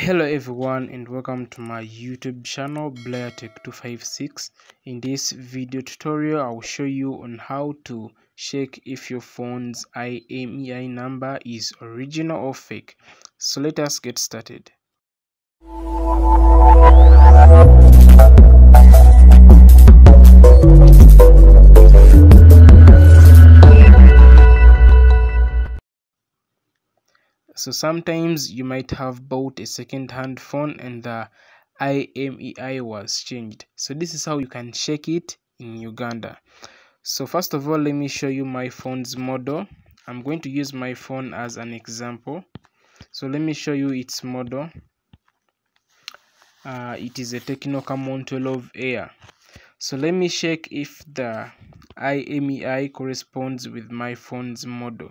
hello everyone and welcome to my youtube channel blairtech256 in this video tutorial i will show you on how to check if your phone's imei number is original or fake. So let us get started so sometimes you might have bought a second-hand phone and the IMEI was changed. So this is how you can check it in Uganda. So first of all let me show you my phone's model. I'm going to use my phone as an example. So let me show you its model. Uh, it is a Tecno Camon 12 Air. So let me check if the IMEI corresponds with my phone's model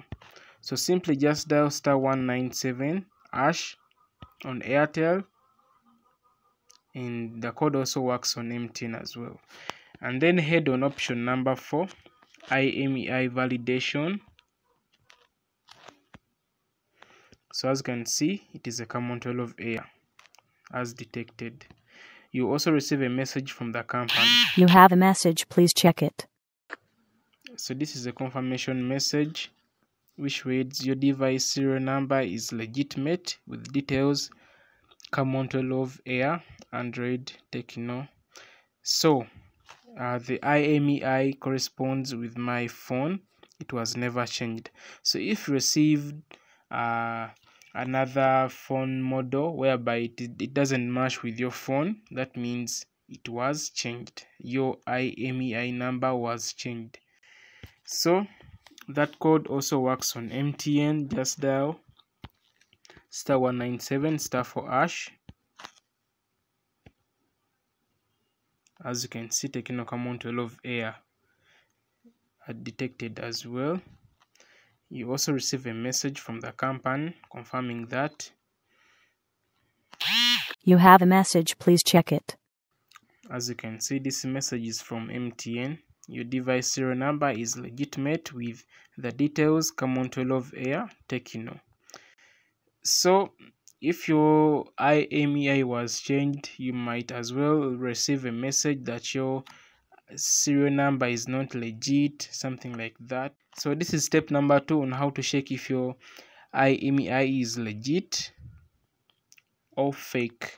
so simply just dial star 197 hash on airtel. And the code also works on mtn as well. And then head on option number four imei validation. So as you can see it is a Camon 12 Air as detected. You also receive a message from the company. You have a message, please check it. so this is a confirmation message which reads your device serial number is legitimate with details 12 Air Android Tecno so uh, the IMEI corresponds with my phone. It was never changed. So if you received uh, another phone model whereby it, it doesn't match with your phone that means it was changed. Your IMEI number was changed. So that code also works on mtn just dial star 197 star four ash as you can see Tecno Camon 12 Air are detected as well. You also receive a message from the company confirming that. You have a message, please check it. as you can see this message is from mtn your device serial number is legitimate with the details Camon 12 Air Tecno so if your IMEI was changed you might as well receive a message that your serial number is not legit something like that. So this is step number two on how to check if your IMEI is legit or fake.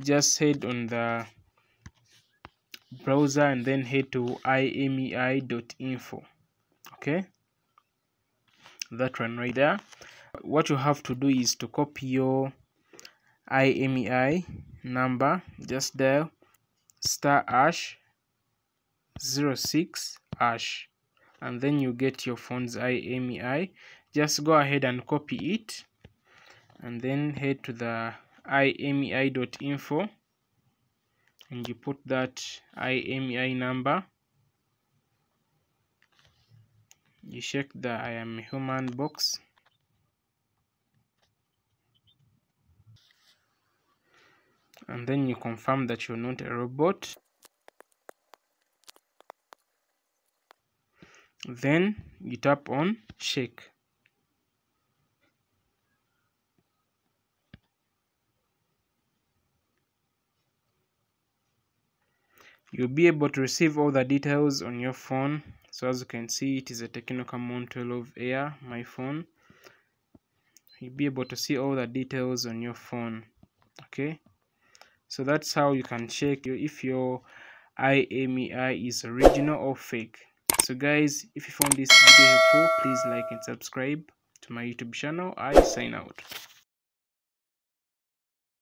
Just head on the browser and then head to imei.info okay? That one right there. What you have to do is to copy your imei number. Just dial star hash 06 hash and then you get your phone's imei just go ahead and copy it and then head to the imei.info and you put that IMEI number. You check the I am human box. And then you confirm that you're not a robot. Then you tap on check you'll be able to receive all the details on your phone. So as you can see it is a Tecno Camon 12 Air my phone. You'll be able to see all the details on your phone okay? So that's how you can check if your IMEI is original or fake. So guys if you found this video helpful please like and subscribe to my youtube channel. I sign out